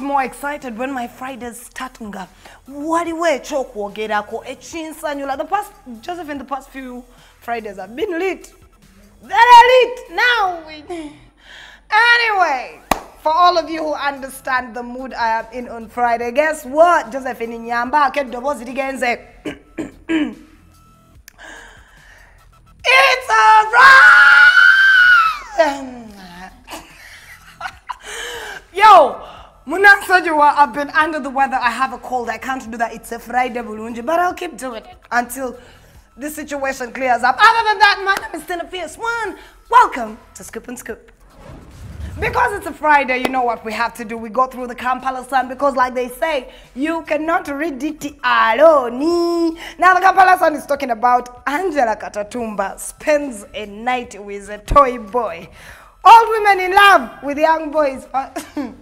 more excited when my Fridays start nga waliwo ekyokwogerako ekinsanyula the past Joseph in the past few Fridays have been lit. Very lit. Now anyway for all of you who understand the mood I am in on Friday guess what? Josephine nyambako eddoboozi ligenze I've been under the weather. I have a cold. I can't do that. It's a Friday Bulunji, but I'll keep doing it until this situation clears up. Other than that, my name is Tina Fierce One. Welcome to Scoop On Scoop. Because it's a Friday, you know what we have to do. We go through the Kampala Sun because, like they say, you cannot read it alone. Now, the Kampala Sun is talking about Angella Katatumba spends a night with a toy boy. Old women in love with young boys.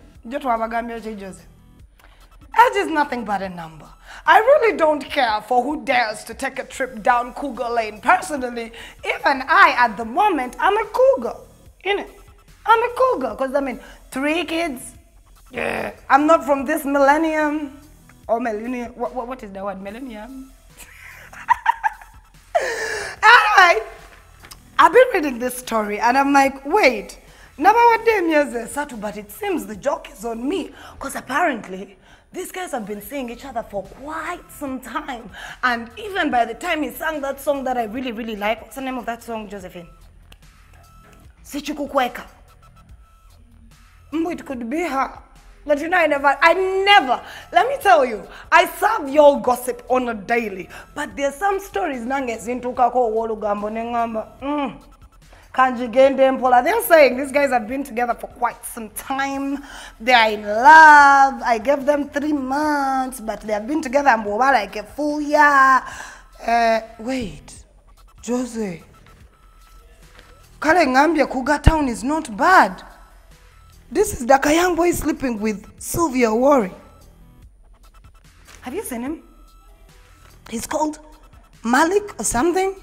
Age is nothing but a number. I really don't care for who dares to take a trip down Cougar Lane. Personally, even I, at the moment, I'm a cougar. You know, I'm a cougar because I mean, three kids. Yeah. I'm not from this millennium or millennium. What, what, what is the word? Millennium? anyway, I've been reading this story and I'm like, wait, one day Satu, but it seems the joke is on me because apparently these guys have been seeing each other for quite some time. And even by the time he sang that song that I really, really like, what's the name of that song, Josephine? Sichukukweka. It could be her. But you know, I never, I never, let me tell you, I serve your gossip on a daily. But there's some stories nange zintukako wolugambo nengamba. Mm. Kanjigende Mpola. They're saying these guys have been together for quite some time. They are in love. I gave them three months, but they have been together mboba like a full year. Uh, wait, Jose. Kale ngambia Kuga Town is not bad. This is Daka young boy sleeping with Sylvia Owori. Have you seen him? He's called Malik or something.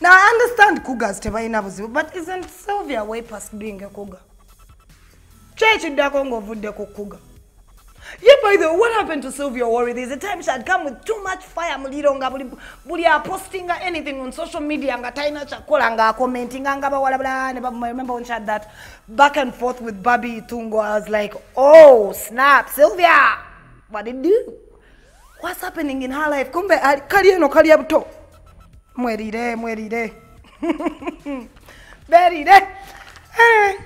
Now I understand cougars tebalina buzibu, but isn't Sylvia way past being a cougar? Kyekiddako ng'ovudde ku cougar. Yeah, by the way, what happened to Sylvia Owori? There's a time she had come with too much fire muliro nga buli buli posting anything on social media nga talina kyakola nga commentinga nga bawala bla ne remember when she had that back and forth with Bobby Itungo. I was like, oh snap, Sylvia, what did do? What's happening in her life? Kumbe ali- kali eno kali buto. Mwerire, mwerire. Berire. Eh. Anyway,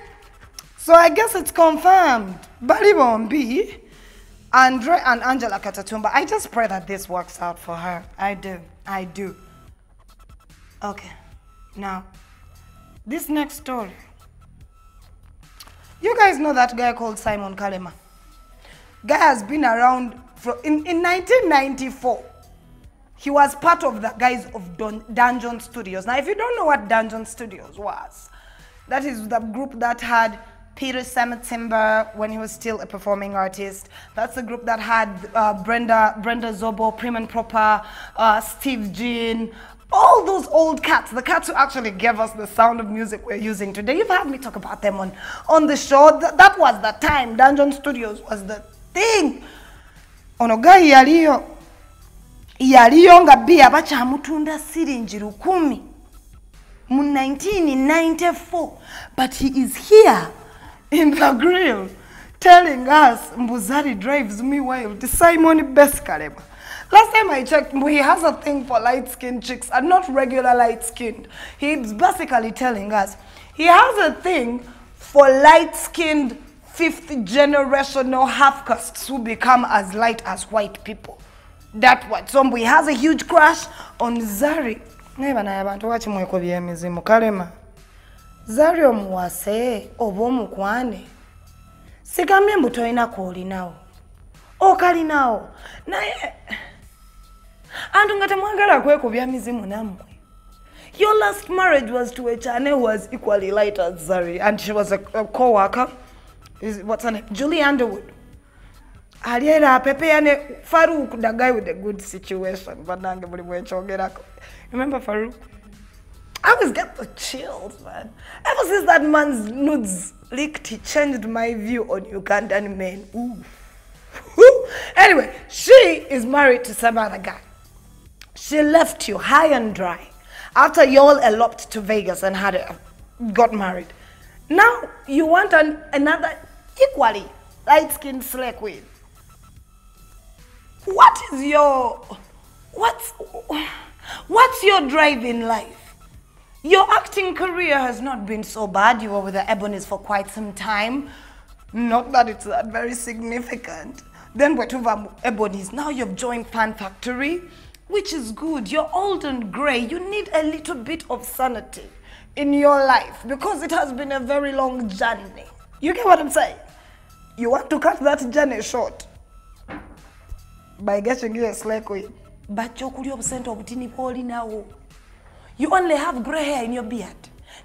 so I guess it's confirmed. Bali Bombi, Andre and Angella Katatumba. I just pray that this works out for her. I do. I do. Okay. Now, this next story. You guys know that guy called Simon Kalema. Guy has been around for, in, in 1994. He was part of the guys of Dungeon Studios. Now, if you don't know what Dungeon Studios was, that is the group that had Peter Sematimba when he was still a performing artist. That's the group that had uh, Brenda, Brenda Zobo, Prim and Proper, uh, Steve Jean, all those old cats, the cats who actually gave us the sound of music we're using today. You've had me talk about them on, on the show. Th- that was the time. Dungeon Studios was the thing. Ono guy yaliyo yaliyo nga bia bakyamutunda siringi lukumi mu 1994 but he is here in the grill telling us mbuzari drives me wild simon beskalema last time i checked he has a thing for light skinned chicks and not regular light skinned. He's basically telling us he has a thing for light skinned fifth generational half castes who become as light as white people that what? Zombie has a huge crush on zari. Naye banaye abantu bakimwekobya mizimu kalema. Zari omuwase oba omukwane. Sigambye mbu tolina koolinawo okalinawo naye antu nga temwagala kwekobya mizimu nammwe Your last marriage was to a Chane who was equally light as Zari, and she was a, a co-worker. What's her name? Julie Underwood. Aliera apepea ne Farouk, the guy with a good situation. Banange buli bwekyogerako. Remember Farouk? I always get the chills, man. Ever since that man's nudes leaked, he changed my view on Ugandan men. Ooh. anyway, she is married to some other guy. She left you high and dry after you all eloped to Vegas and had a, got married. Now you want an, another equally light-skinned slay queen. What is your what's what's your drive in life? Your acting career has not been so bad. You were with the Ebonies for quite some time. Not that it's that very significant. Then we're to Ebonies. Now you've joined Fun Factory, which is good. You're old and grey. You need a little bit of sanity in your life because it has been a very long journey. You get what I'm saying? You want to cut that journey short by getting you a slay queen. But. You only have gray hair in your beard.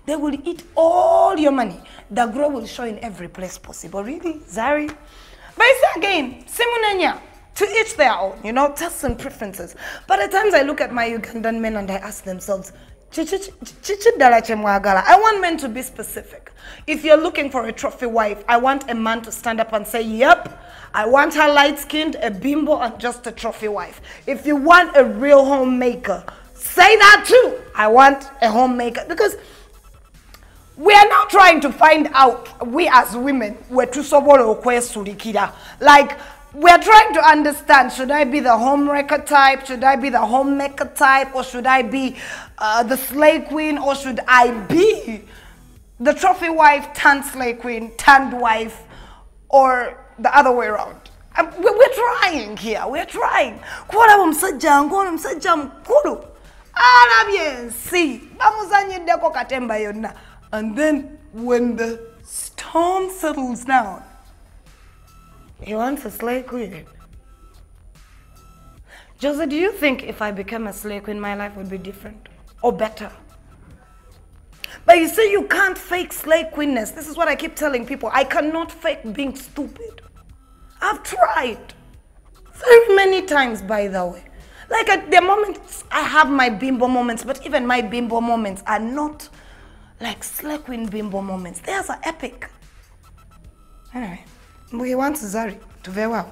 They will eat all your money. The grow will show in every place possible. Really, Zari? But it's again, Simunenya, to each their own, you know, tastes and preferences. But at times I look at my Ugandan men and I ask themselves, I want men to be specific. If you're looking for a trophy wife, I want a man to stand up and say, yep, I want her light-skinned, a bimbo, and just a trophy wife. If you want a real homemaker, Say that too. I want a homemaker because we are now trying to find out, we as women, we're too surikira. Like, we're trying to understand, should I be the homemaker type? Should I be the homemaker type? Or should I be uh, the slay queen? Or should I be the trophy wife turned slay queen, turned wife? Or the other way around? Um, we're trying here. We're trying. Kuona msajja, kuona msajja mkulu alabye ensi bamuzanyiddeko katemba yonna and then when the storm settles down he wants a slay queen Jose, do you think if I became a slay queen, my life would be different or better? But you see, you can't fake slay queenness. This is what I keep telling people. I cannot fake being stupid. I've tried. Very many times, by the way. Like at the moments, I have my bimbo moments, but even my bimbo moments are not like slay queen bimbo moments. Theirs are epic. Anyway, want Zari to well.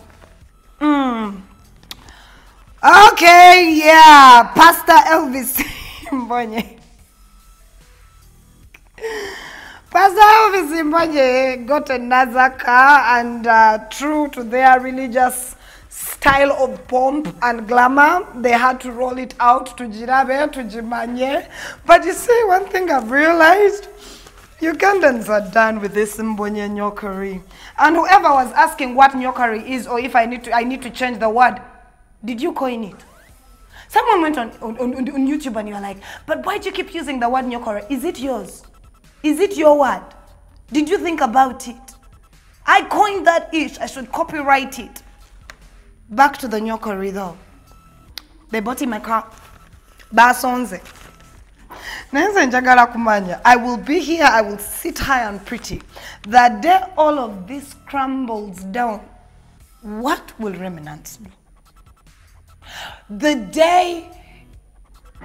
Mm. Okay, yeah, Pastor Elvis Mbonye. Pastor Elvis Mbonye got another car and uh, true to their religious style of pomp and glamour. They had to roll it out to Jirabe, to Jimanye. But you see, one thing I've realized, Ugandans are done with this Mbonye nyokari. And whoever was asking what nyokari is or if I need to, I need to change the word, did you coin it? Someone went on, on, on, on YouTube and you're like, but why do you keep using the word nyokari? Is it yours? Is it your word? Did you think about it? I coined that ish. I should copyright it. Back to the nyokori though. They bought in my car. Basonze. I will be here, I will sit high and pretty. The day all of this crumbles down, what will remnants do? The day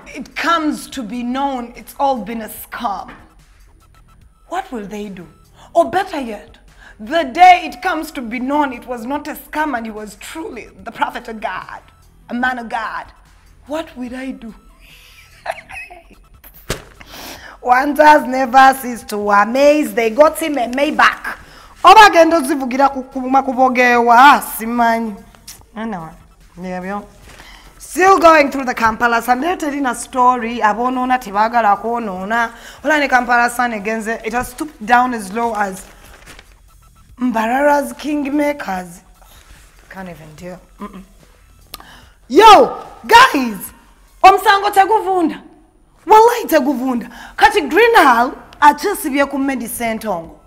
it comes to be known it's all been a scam, what will they do? Or better yet, the day it comes to be known it was not a scam and he was truly the prophet of God, a man of God, what will I do? Wonders never cease to amaze. They got him a Maybach. obagenda ozivugira kubogewa simanyi nebyo still going through the kampala sun a story aboonoona tebaagala kwonoona ola ne kampala sun egenze it has stooped down as low as Mbarara's Kingmakers. Can't even deal. Mm -mm. Yo, guys! Omusango teguvunda. Wallahi teguvunda. Kati Greenhalgh akyasibye ku medicine ntongo.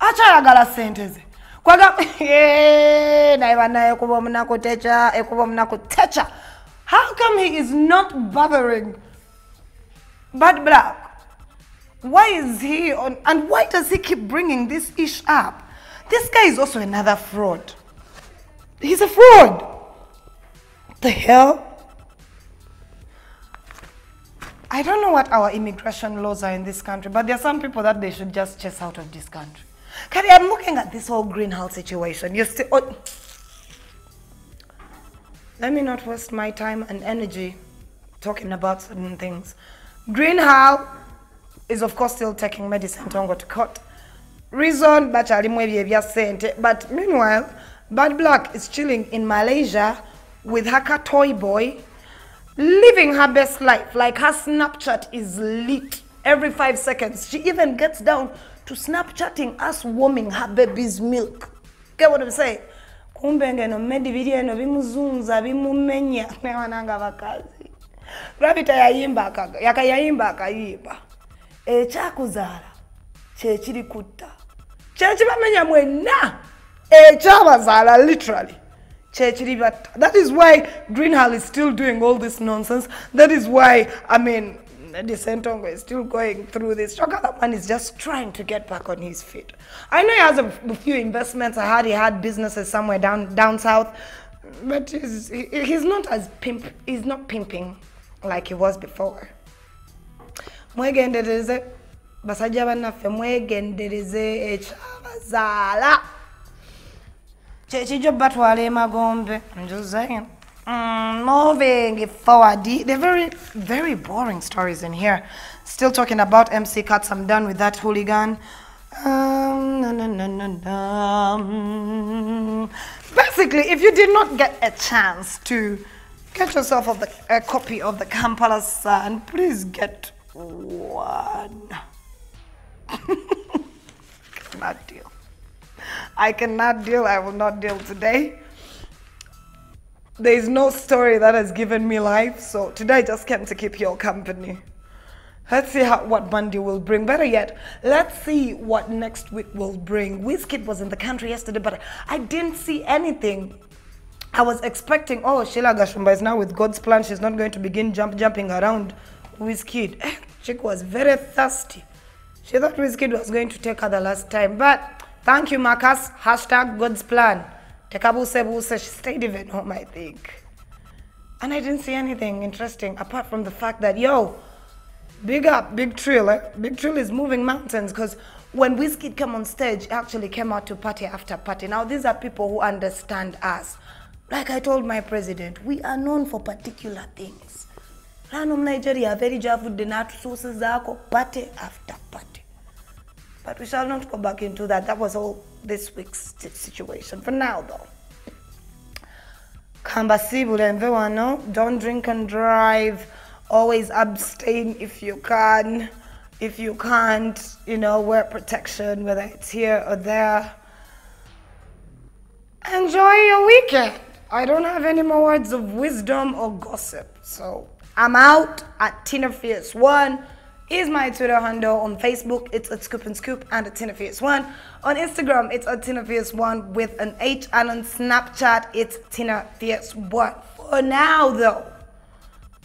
Akyayagala ssente ze. Kwaga naye bannaye kuba omunaku techa, ekuba omunaku techa. How come he is not bothering Bad Black? Why is he on, and why does he keep bringing this ish up? This guy is also another fraud. He's a fraud. The hell? I don't know what our immigration laws are in this country, but there are some people that they should just chase out of this country. Kari, I'm looking at this whole greenhouse situation. You're still. Oh. Let me not waste my time and energy talking about certain things. Greenhouse is, of course, still taking medicine to go to court. Reason. But meanwhile, Bad Black is chilling in Malaysia with her toy boy living her best life. Like her Snapchat is lit every five seconds. She even gets down to Snapchatting us warming her baby's milk. Get what I'm saying? literally Chechiribat. That is why Greenhalgh is still doing all this nonsense. That is why, I mean, the Sentongo is still going through this. man is just trying to get back on his feet. I know he has a, few investments. I heard he had businesses somewhere down down south, but he's, he's not as pimp. He's not pimping like he was before. mwegendereze mwegendereze batwala emagombe njuzayo Mm, moving forward, they're very, very boring stories in here. Still talking about MC Kats. I'm done with that hooligan. Um, no. Basically, if you did not get a chance to get yourself of the, a copy of the Kampala Sun, please get one. cannot deal. I cannot deal. I will not deal today. There is no story that has given me life, so today I just came to keep your company. Let's see how, what Monday will bring. Better yet, let's see what next week will bring. Wizkid was in the country yesterday, but I didn't see anything. I was expecting, oh, Sheila Gashumba is now with God's plan. She's not going to begin jump, jumping around Wizkid. Eh, chick was very thirsty. She thought Wizkid was going to take her the last time. But thank you, Marcus. Hashtag God's plan. Tekabuse Buse, she stayed even home, I think. And I didn't see anything interesting apart from the fact that, yo, big up, Big Trill. Eh? Big Trill is moving mountains because when Wizkid came on stage, actually came out to party after party. Now, these are people who understand us. Like I told my president, we are known for particular things. Random Nigeria, very javudde n'atusuusizaako zako party after party. But we shall not go back into that. That was all this week's situation. For now, though. Kambasi bulembe Don't drink and drive. Always abstain if you can. If you can't, you know, wear protection, whether it's here or there. Enjoy your weekend. I don't have any more words of wisdom or gossip. So I'm out at Tina Fierce One is my Twitter handle. On Facebook, it's at Scoop On Scoop and at Tina Fierce One. On Instagram, it's at Tina Fierce One with an H, and on Snapchat, it's Tina Fierce One. For now, though,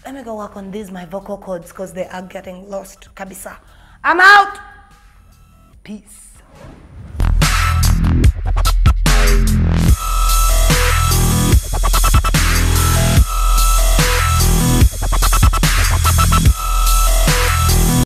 let me go work on these my vocal cords because they are getting lost. Kabisa. I'm out. Peace.